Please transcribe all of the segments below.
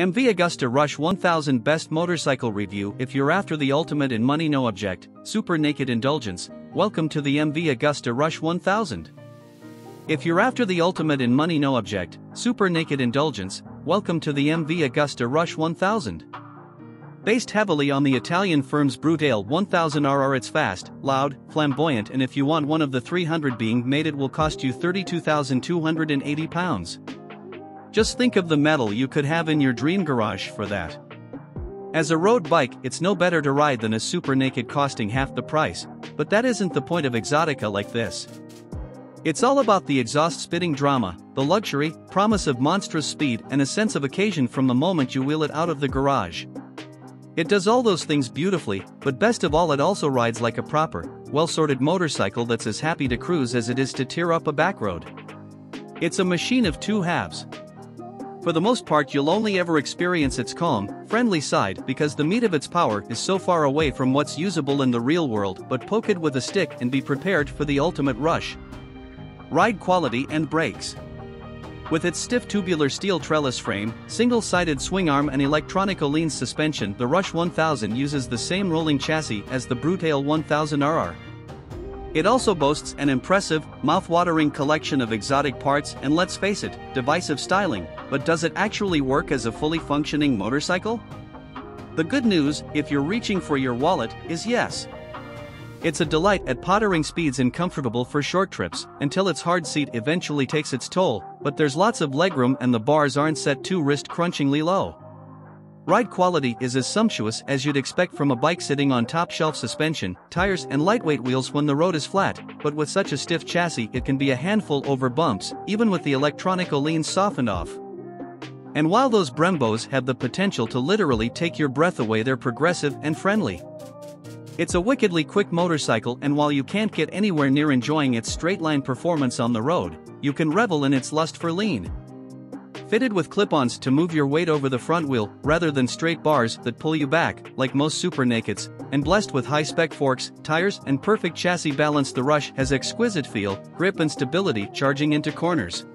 MV Agusta Rush 1000 Best Motorcycle Review If you're after the ultimate in money no object, super naked indulgence, welcome to the MV Agusta Rush 1000. If you're after the ultimate in money no object, super naked indulgence, welcome to the MV Agusta Rush 1000. Based heavily on the Italian firm's Brutale 1000RR it's fast, loud, flamboyant and if you want one of the 300 being made it will cost you £32,280. Just think of the metal you could have in your dream garage for that. As a road bike, it's no better to ride than a super naked costing half the price, but that isn't the point of Exotica like this. It's all about the exhaust spitting drama, the luxury, promise of monstrous speed, and a sense of occasion from the moment you wheel it out of the garage. It does all those things beautifully, but best of all, it also rides like a proper, well sorted motorcycle that's as happy to cruise as it is to tear up a back road. It's a machine of two halves, for the most part, you'll only ever experience its calm, friendly side because the meat of its power is so far away from what's usable in the real world. But poke it with a stick and be prepared for the ultimate rush. Ride quality and brakes. With its stiff tubular steel trellis frame, single-sided swing arm and electronic Öhlins suspension the Rush 1000 uses the same rolling chassis as the Brutale 1000RR. It also boasts an impressive, mouth-watering collection of exotic parts and let's face it, divisive styling, but does it actually work as a fully functioning motorcycle? The good news, if you're reaching for your wallet, is yes. It's a delight at pottering speeds and comfortable for short trips, until its hard seat eventually takes its toll, but there's lots of legroom and the bars aren't set too wrist-crunchingly low. Ride quality is as sumptuous as you'd expect from a bike sitting on top shelf suspension, tires, and lightweight wheels when the road is flat, but with such a stiff chassis it can be a handful over bumps, even with the electronic Öhlins softened off. And while those Brembos have the potential to literally take your breath away, they're progressive and friendly. It's a wickedly quick motorcycle, and while you can't get anywhere near enjoying its straight line performance on the road, you can revel in its lust for lean. Fitted with clip-ons to move your weight over the front wheel, rather than straight bars that pull you back, like most super nakeds, and blessed with high-spec forks, tires, and perfect chassis balance the Rush has exquisite feel, grip and stability charging into corners.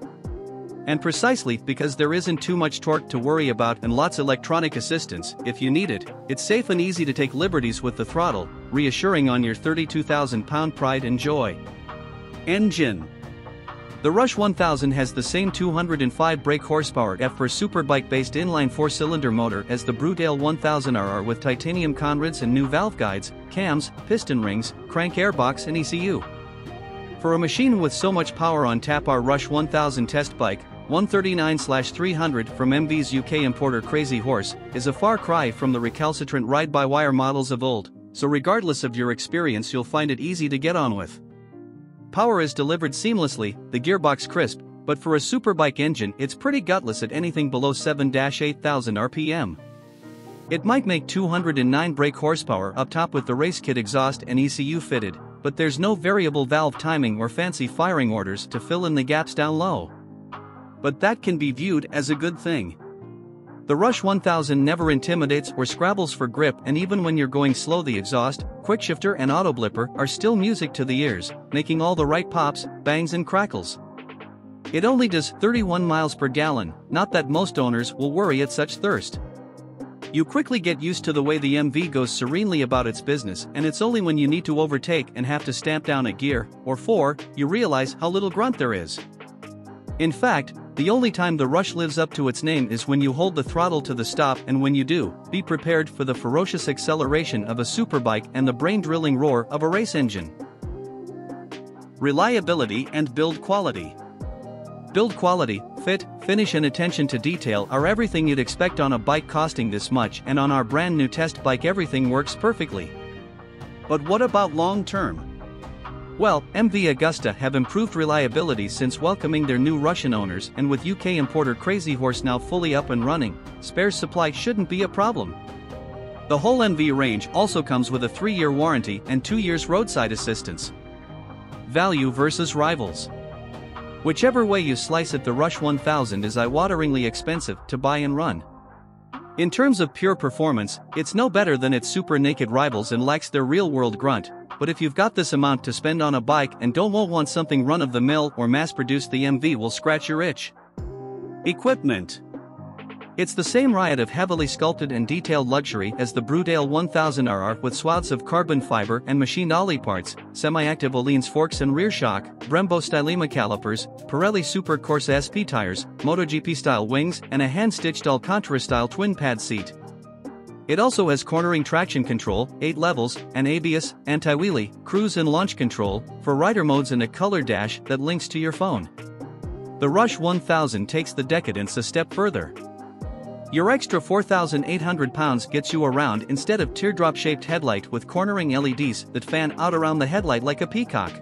And precisely because there isn't too much torque to worry about and lots electronic assistance, if you need it, it's safe and easy to take liberties with the throttle, reassuring on your 32,000 pound pride and joy. Engine the Rush 1000 has the same 205 brake horsepower F4 superbike-based inline four-cylinder motor as the Brutale 1000RR with titanium conrods and new valve guides, cams, piston rings, crank airbox and ECU. For a machine with so much power on tap our Rush 1000 test bike, 139-300 from MV's UK importer Crazy Horse, is a far cry from the recalcitrant ride-by-wire models of old, so regardless of your experience you'll find it easy to get on with. Power is delivered seamlessly, the gearbox crisp, but for a superbike engine it's pretty gutless at anything below 7-8000 RPM. It might make 209 brake horsepower up top with the race kit exhaust and ECU fitted, but there's no variable valve timing or fancy firing orders to fill in the gaps down low. But that can be viewed as a good thing. The Rush 1000 never intimidates or scrabbles for grip and even when you're going slow the exhaust, quickshifter and auto blipper are still music to the ears, making all the right pops, bangs and crackles. It only does 31 miles per gallon, not that most owners will worry at such thirst. You quickly get used to the way the MV goes serenely about its business and it's only when you need to overtake and have to stamp down a gear, or four, you realize how little grunt there is. In fact, the only time the rush lives up to its name is when you hold the throttle to the stop and when you do, be prepared for the ferocious acceleration of a superbike and the brain-drilling roar of a race engine. Reliability and build quality. Build quality, fit, finish and attention to detail are everything you'd expect on a bike costing this much and on our brand new test bike everything works perfectly. But what about long term? Well, MV Agusta have improved reliability since welcoming their new Russian owners and with UK importer Crazy Horse now fully up and running, spare supply shouldn't be a problem. The whole MV range also comes with a 3-year warranty and 2 years roadside assistance. Value versus rivals. Whichever way you slice it the Rush 1000 is eye-wateringly expensive to buy and run. In terms of pure performance, it's no better than its super naked rivals and lacks their real-world grunt, but if you've got this amount to spend on a bike and don't want something run-of-the-mill or mass-produced the MV will scratch your itch. Equipment It's the same riot of heavily sculpted and detailed luxury as the Brutale 1000RR with swaths of carbon fiber and machined ollie parts, semi-active Öhlins forks and rear shock, Brembo Stylema calipers, Pirelli Super Corsa SP tires, MotoGP-style wings, and a hand-stitched Alcantara-style twin-pad seat. It also has cornering traction control, 8 levels, and ABS, anti-wheelie, cruise and launch control, for rider modes and a color dash that links to your phone. The Rush 1000 takes the decadence a step further. Your extra 4,800 pounds gets you around instead of teardrop-shaped headlight with cornering LEDs that fan out around the headlight like a peacock.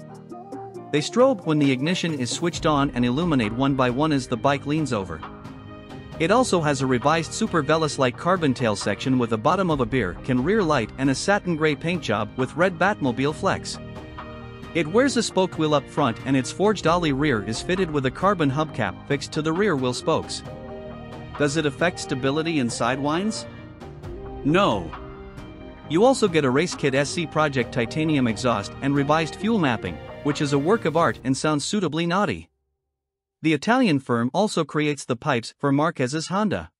They strobe when the ignition is switched on and illuminate one by one as the bike leans over. It also has a revised Super Veloce-like carbon tail section with a bottom of a beer can rear light and a satin gray paint job with red Batmobile flex. It wears a spoke wheel up front and its forged ollie rear is fitted with a carbon hubcap fixed to the rear wheel spokes. Does it affect stability in sidewinds? No. You also get a Race Kit SC Project titanium exhaust and revised fuel mapping, which is a work of art and sounds suitably naughty. The Italian firm also creates the pipes for Marquez's Honda.